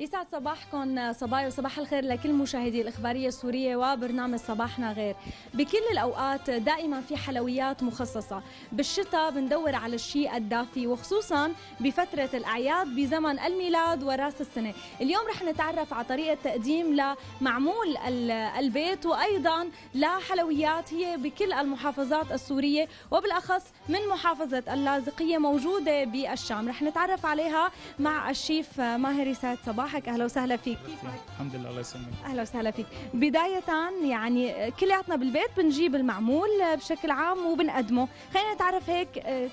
يسعد صباحكم صبايا وصباح الخير لكل مشاهدي الإخبارية السورية وبرنامج صباحنا غير. بكل الأوقات دائما في حلويات مخصصة. بالشتاء بندور على الشيء الدافي وخصوصا بفترة الأعياد بزمن الميلاد وراس السنة. اليوم رح نتعرف على طريقة تقديم لمعمول البيت وأيضا لحلويات هي بكل المحافظات السورية وبالأخص من محافظة اللاذقية موجودة بالشام. رح نتعرف عليها مع الشيف ماهر يسعد. صباحك أهلا وسهلا فيك. الحمد لله الله يسلمك. أهلا وسهلا فيك. بداية يعني كلياتنا بالبيت بنجيب المعمول بشكل عام وبنقدمه. خلينا نتعرف هيك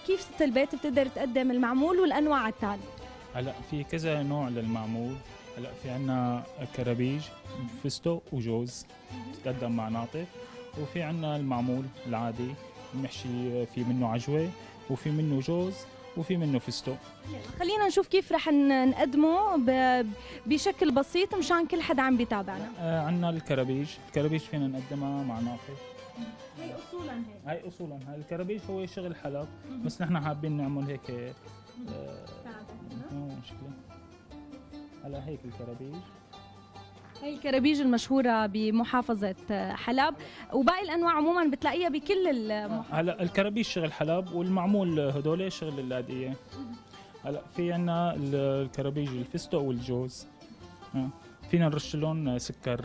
كيف ست البيت بتقدر تقدم المعمول والأنواع التالية؟ هلأ في كذا نوع للمعمول. هلأ في عنا كرابيج فستق وجوز تقدم مع ناطف وفي عنا المعمول العادي بنحشي في منه عجوة وفي منه جوز. وفي منه فستق خلينا نشوف كيف رح نقدمه بشكل بسيط مشان كل حدا عم بيتابعنا. آه عندنا الكرابيج. الكرابيج فينا نقدمها مع ناقص هي اصولا هيك. هاي اصولا. هاي الكرابيج هو شغل حلب. بس نحن حابين نعمل هيك آه شكله هلا هيك الكرابيج. هي الكرابيج المشهورة بمحافظة حلب. وباقي الأنواع عموما بتلاقيها بكل المحافظات هلا الكرابيج شغل حلب والمعمول هدول شغل اللاذقية هلا في عنا الكرابيج الفستق والجوز. فينا نرش لهم سكر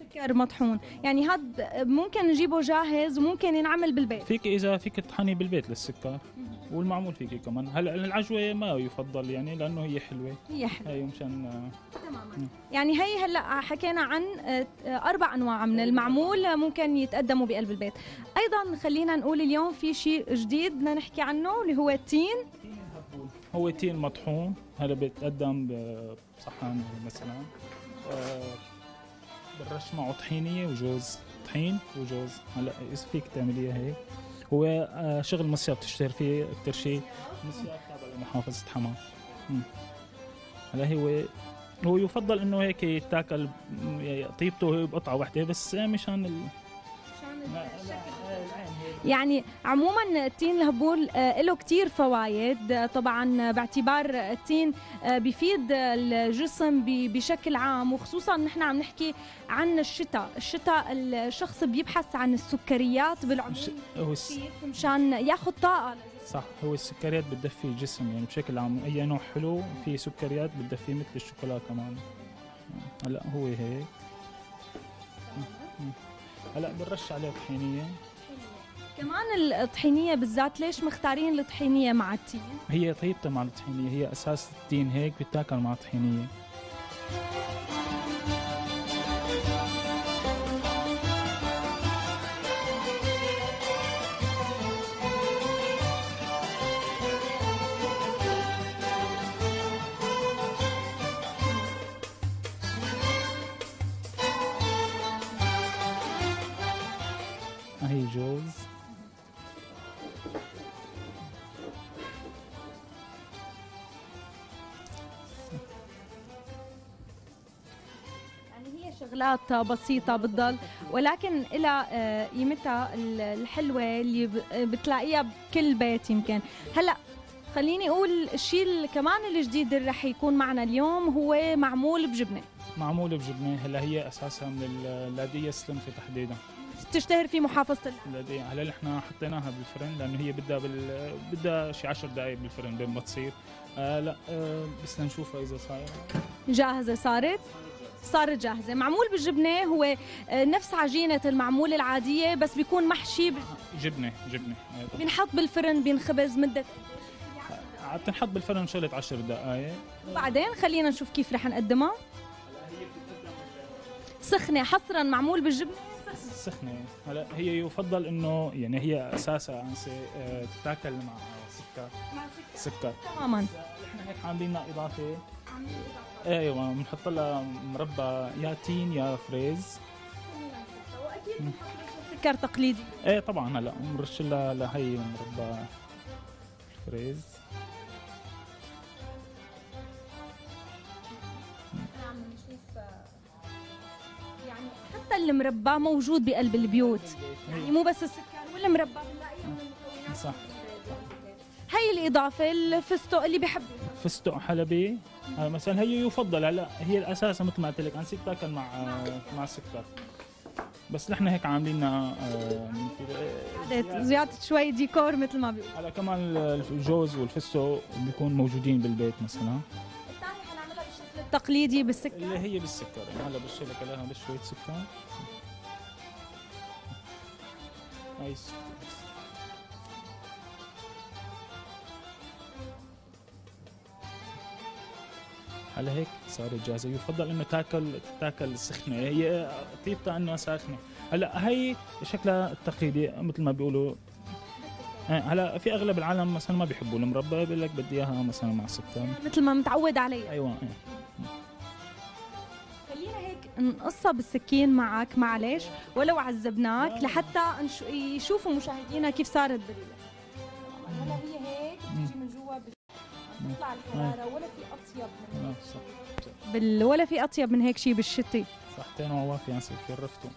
سكر مطحون. يعني هاد ممكن نجيبه جاهز وممكن ينعمل بالبيت. فيك إذا فيك تطحني بالبيت للسكر. والمعمول فيكي كمان. هلا العجوة ما يفضل يعني؟ لأنه هي حلوة. هي حلوة. هي مشان تماما. يعني هي هلأ حكينا عن أربع أنواع من المعمول ممكن يتقدموا بقلب البيت. أيضا خلينا نقول اليوم في شيء جديد بدنا نحكي عنه اللي هو التين. هو تين مطحون. هذا بيتقدم بصحن مثلا. بالرش معه طحينيه وجوز طحين وجوز. هلأ إذا فيك تعمليها هيك. هو آه، شغل مصيف بتشتهر فيه أكثر شيء. مصيف تابع لمحافظه حماه هلا هو هو يفضل إنه هيك يتاكل طيبته بقطعة واحدة بس مشان ال... يعني عموما التين الهبول آه، له كتير فوائد آه، طبعا باعتبار التين آه، بيفيد الجسم بشكل عام وخصوصا نحن عم نحكي عن الشتاء. الشتاء الشخص بيبحث عن السكريات بالعموم. مشان ياخذ طاقة. صح هو السكريات بتدفي الجسم يعني بشكل عام. أي نوع حلو في سكريات بتدفي مثل الشوكولا كمان هلا هو هيك. هلا بنرش عليه طحينية. كمان الطحينية بالذات ليش مختارين الطحينية مع التين؟ هي طيبتها مع الطحينية هي أساس التين هيك بتاكل مع الطحينية. شغلات بسيطة بتضل. ولكن إلى آه، قيمتها الحلوة اللي بتلاقيها بكل بيت يمكن. هلأ خليني أقول الشيء كمان الجديد اللي رح يكون معنا اليوم هو معمول بجبنة. معمول بجبنة. هلأ هي اساسها من اللاذقيه سلمفه تحديدا تشتهر في محافظة اللاذقيه هلأ نحن حطيناها بالفرن لأنه هي بدها بال... بدها شي 10 دقائق بالفرن بين ما تصير. آه لأ آه بس لنشوفها إذا صايره جاهزة صارت. صارت جاهزة. معمول بالجبنة هو آه، نفس عجينة المعمول العادية بس بيكون محشي جبنة جبنة. بينحط بالفرن بينخبز مدة بتنحط بالفرن شغلة 10 دقائق وبعدين خلينا نشوف كيف رح نقدمها. سخنة حصرا معمول بالجبنة. سخنة. هلا هي يفضل إنه يعني هي أساسا آه، تتاكل مع سكر. مع سكر. تماما. إحنا هيك عاملين إضافة. أيوه بنحط لها مربى يا تين يا فريز. واكيد سكر تقليدي. إيه طبعا هلا بنرش لها لهي مربى فريز. يعني حتى المربى موجود بقلب البيوت. يعني مو بس السكر والمربى بنلاقيه من المكونات صح. هي الإضافة الفستق اللي بحب فستق حلبي. مثلا هي يفضل هلا هي الأساس مثل ما قلت لك انسيك تاكل مع مع السكر. بس نحن هيك عاملينها آه، زيادة- زيادة شوي ديكور مثل ما بيقول هلا كمان الجوز والفستق بيكون موجودين بالبيت مثلا. الثاني حنعملها بالشكل التقليدي بالسكر. اللي هي بالسكر. يعني هلا برش لك عليها بس شوية سكر. هاي السكر. هلا هيك صارت جاهزه يفضل إنه تاكل تاكل سخنة. هي طيبتها إنه ساخنة. هلأ هي شكلها التقليدي مثل ما بيقولوا. آه، هلأ في أغلب العالم مثلا ما بيحبوا المربى. بيقول لك بدي إياها مثلا مع السكر مثل ما متعود عليه أيوه إيه. خلينا هيك نقصها بالسكين معك معلش. ولو عذبناك. لحتى يشوفوا مشاهدينا كيف صارت بالله هلا هي هيك بتجي من جوا بت- بتطلع الحرارة ولا في أطيب من آه، هيك؟ صح. شي. بال... ولا في أطيب من هيك شيء بالشتي. صحتين ووافي يا سيدي عرفتوا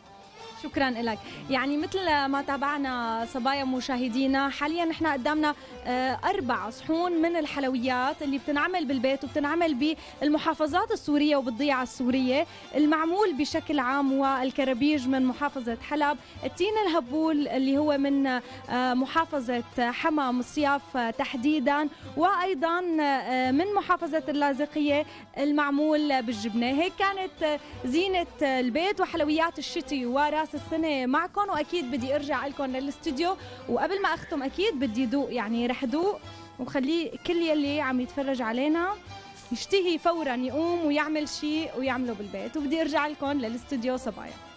شكرا لك. يعني مثل ما تابعنا صبايا مشاهدينا حاليا نحن قدامنا آه، أربع صحون من الحلويات اللي بتنعمل بالبيت وبتنعمل بالمحافظات السورية وبالضيعة السورية. المعمول بشكل عام والكربيج من محافظة حلب التين الهبول اللي هو من آه، محافظة حما مصياف آه، تحديدا وأيضا آه، من محافظة اللاذقية المعمول بالجبنة. هيك كانت زينة البيت وحلويات الشتي وراس السنة معكم وأكيد بدي أرجع لكم للاستوديو. وقبل ما أختم أكيد بدي دوق يعني رح دوق وخليه كل يلي عم يتفرج علينا يشتهي فورا يقوم ويعمل شيء ويعمله بالبيت. وبدي أرجع لكم للاستوديو صبايا.